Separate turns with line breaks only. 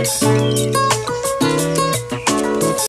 Música